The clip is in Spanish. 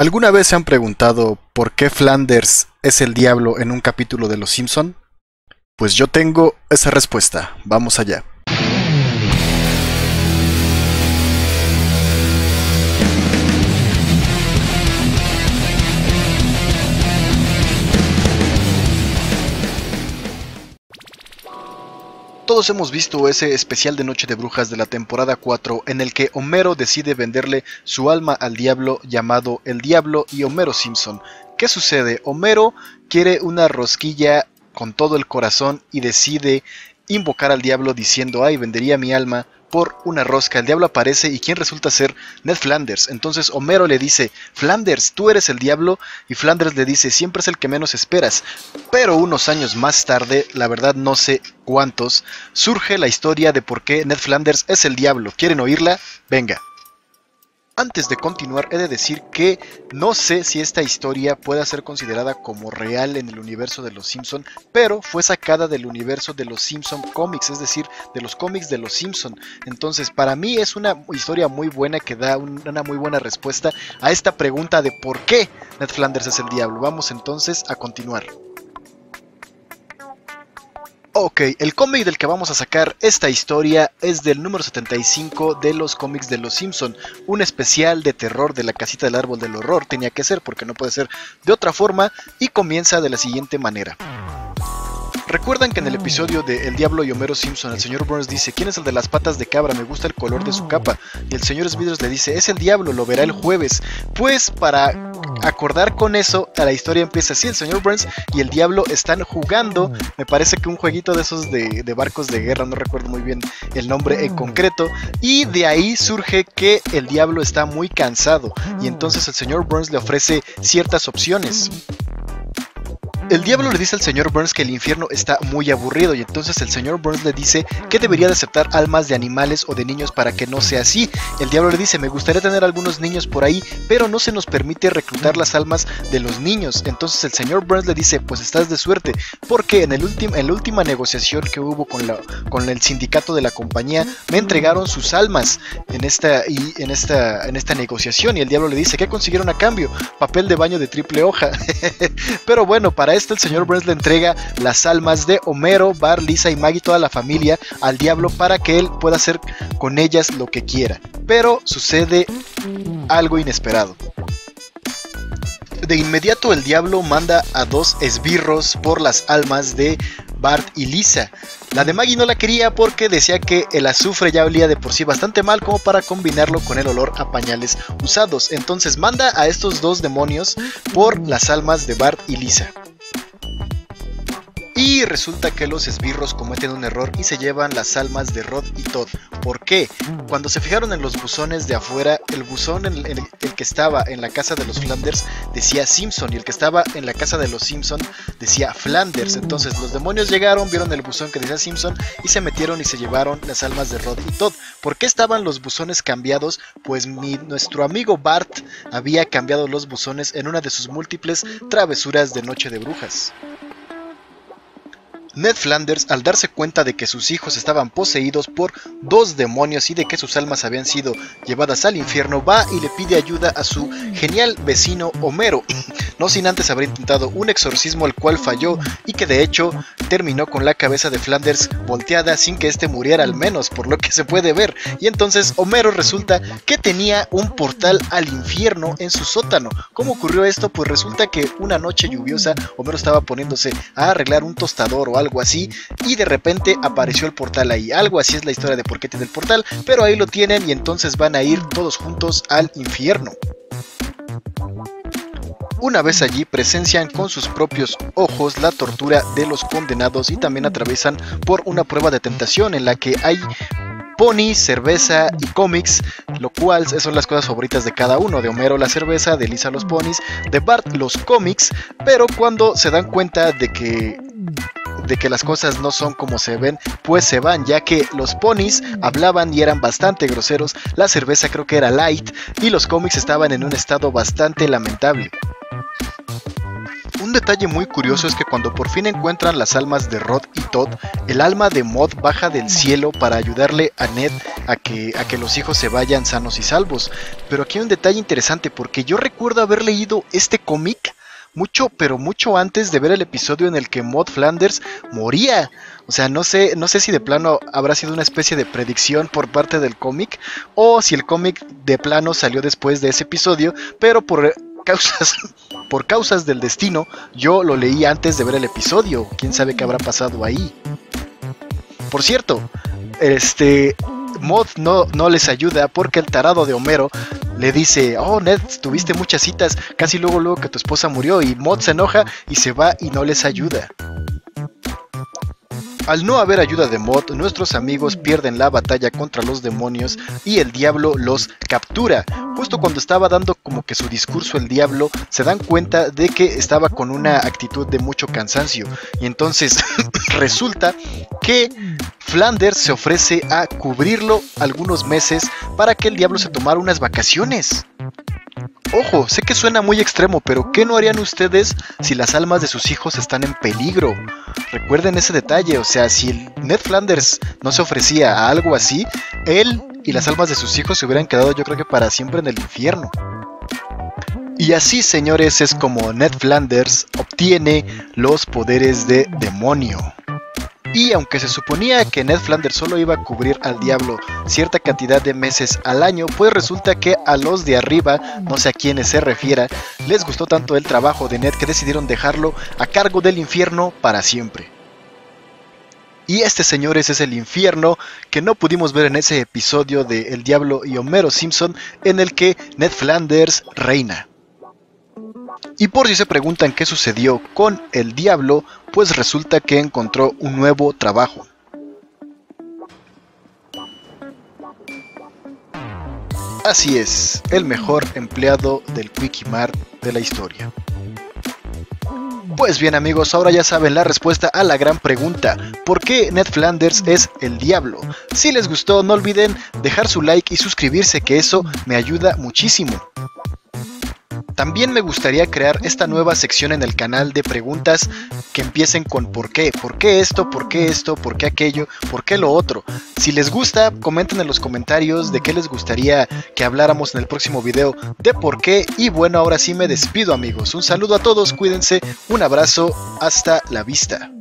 ¿Alguna vez se han preguntado por qué Flanders es el diablo en un capítulo de Los Simpson? Pues yo tengo esa respuesta. Vamos allá. Todos hemos visto ese especial de Noche de Brujas de la temporada 4 en el que Homero decide venderle su alma al diablo llamado el Diablo y Homero Simpson. ¿Qué sucede? Homero quiere una rosquilla con todo el corazón y decide invocar al diablo diciendo, ay, vendería mi alma por una rosca. El diablo aparece y quien resulta ser Ned Flanders. Entonces Homero le dice, Flanders, tú eres el diablo. Y Flanders le dice, siempre es el que menos esperas. Pero unos años más tarde, la verdad no sé cuántos, surge la historia de por qué Ned Flanders es el diablo. ¿Quieren oírla? Venga. Antes de continuar, he de decir que no sé si esta historia pueda ser considerada como real en el universo de los Simpson, pero fue sacada del universo de los Simpson Comics, es decir, de los cómics de los Simpson. Entonces, para mí es una historia muy buena que da una muy buena respuesta a esta pregunta de por qué Ned Flanders es el diablo. Vamos entonces a continuar. Ok, el cómic del que vamos a sacar esta historia es del número 75 de los cómics de Los Simpson, un especial de terror de la casita del árbol del horror, tenía que ser porque no puede ser de otra forma y comienza de la siguiente manera. Recuerdan que en el episodio de El Diablo y Homero Simpson el señor Burns dice, ¿quién es el de las patas de cabra? Me gusta el color de su capa. Y el señor Smithers le dice, es el diablo, lo verá el jueves. Pues para acordar con eso, la historia empieza así, el señor Burns y el diablo están jugando, me parece que un jueguito de esos de, de barcos de guerra, no recuerdo muy bien el nombre en concreto, y de ahí surge que el diablo está muy cansado. Y entonces el señor Burns le ofrece ciertas opciones. El diablo le dice al señor Burns que el infierno está muy aburrido y entonces el señor Burns le dice que debería de aceptar almas de animales o de niños para que no sea así. El diablo le dice, me gustaría tener algunos niños por ahí, pero no se nos permite reclutar las almas de los niños. Entonces el señor Burns le dice, pues estás de suerte, porque en, el en la última negociación que hubo con, la, con el sindicato de la compañía, me entregaron sus almas en esta, y, en, esta, en esta negociación y el diablo le dice, ¿qué consiguieron a cambio? Papel de baño de triple hoja. pero bueno, para el señor Burns le entrega las almas de Homero, Bar, Lisa y Maggie, toda la familia, al diablo para que él pueda hacer con ellas lo que quiera. Pero sucede algo inesperado. De inmediato el diablo manda a dos esbirros por las almas de Bart y Lisa. La de Maggie no la quería porque decía que el azufre ya olía de por sí bastante mal como para combinarlo con el olor a pañales usados. Entonces manda a estos dos demonios por las almas de Bart y Lisa. Y resulta que los esbirros cometen un error y se llevan las almas de Rod y Todd. ¿Por qué? Cuando se fijaron en los buzones de afuera, el buzón el, que estaba en la casa de los Flanders decía Simpson y el que estaba en la casa de los Simpson decía Flanders. Entonces los demonios llegaron, vieron el buzón que decía Simpson y se metieron y se llevaron las almas de Rod y Todd. ¿Por qué estaban los buzones cambiados? Pues nuestro amigo Bart había cambiado los buzones en una de sus múltiples travesuras de Noche de Brujas. Ned Flanders, al darse cuenta de que sus hijos estaban poseídos por dos demonios y de que sus almas habían sido llevadas al infierno, va y le pide ayuda a su genial vecino Homero, no sin antes haber intentado un exorcismo al cual falló y que de hecho terminó con la cabeza de Flanders volteada sin que éste muriera al menos, por lo que se puede ver. Y entonces Homero resulta que tenía un portal al infierno en su sótano. ¿Cómo ocurrió esto? Pues resulta que una noche lluviosa Homero estaba poniéndose a arreglar un tostador o algo algo así, y de repente apareció el portal ahí. Algo así es la historia de por qué tiene el portal, pero ahí lo tienen y entonces van a ir todos juntos al infierno. Una vez allí presencian con sus propios ojos la tortura de los condenados y también atraviesan por una prueba de tentación en la que hay pony, cerveza y cómics, lo cual son las cosas favoritas de cada uno, de Homero la cerveza, de Lisa los ponis, de Bart los cómics, pero cuando se dan cuenta de que de que las cosas no son como se ven, pues se van, ya que los ponis hablaban y eran bastante groseros, la cerveza creo que era light y los cómics estaban en un estado bastante lamentable. Un detalle muy curioso es que cuando por fin encuentran las almas de Rod y Todd, el alma de Mod baja del cielo para ayudarle a Ned a que, a que los hijos se vayan sanos y salvos. Pero aquí hay un detalle interesante porque yo recuerdo haber leído este cómic mucho, pero mucho antes de ver el episodio en el que Mod Flanders moría. O sea, no sé, no sé si de plano habrá sido una especie de predicción por parte del cómic o si el cómic de plano salió después de ese episodio, pero por causas, por causas del destino, yo lo leí antes de ver el episodio. Quién sabe qué habrá pasado ahí. Por cierto, este Mod no, no les ayuda porque el tarado de Homero le dice, oh Ned, tuviste muchas citas, casi luego luego que tu esposa murió y Mod se enoja y se va y no les ayuda. Al no haber ayuda de Mod, nuestros amigos pierden la batalla contra los demonios y el diablo los captura. Justo cuando estaba dando como que su discurso el diablo, se dan cuenta de que estaba con una actitud de mucho cansancio. Y entonces resulta que Flanders se ofrece a cubrirlo algunos meses para que el diablo se tomara unas vacaciones. Ojo, sé que suena muy extremo, pero ¿qué no harían ustedes si las almas de sus hijos están en peligro? Recuerden ese detalle, o sea, si Ned Flanders no se ofrecía a algo así, él y las almas de sus hijos se hubieran quedado yo creo que para siempre en el infierno. Y así, señores, es como Ned Flanders obtiene los poderes de demonio. Y aunque se suponía que Ned Flanders solo iba a cubrir al diablo cierta cantidad de meses al año, pues resulta que a los de arriba, no sé a quiénes se refiera, les gustó tanto el trabajo de Ned que decidieron dejarlo a cargo del infierno para siempre. Y este, señores, es el infierno que no pudimos ver en ese episodio de El Diablo y Homero Simpson en el que Ned Flanders reina. Y por si se preguntan qué sucedió con el diablo, pues resulta que encontró un nuevo trabajo. Así es, el mejor empleado del Quickie-Mart de la historia. Pues bien amigos, ahora ya saben la respuesta a la gran pregunta, ¿por qué Ned Flanders es el diablo? Si les gustó no olviden dejar su like y suscribirse que eso me ayuda muchísimo. También me gustaría crear esta nueva sección en el canal de preguntas que empiecen con ¿por qué? ¿Por qué esto? ¿Por qué esto? ¿Por qué aquello? ¿Por qué lo otro? Si les gusta, comenten en los comentarios de qué les gustaría que habláramos en el próximo video de por qué. Y bueno, ahora sí me despido amigos. Un saludo a todos, cuídense, un abrazo, hasta la vista.